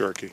jerky.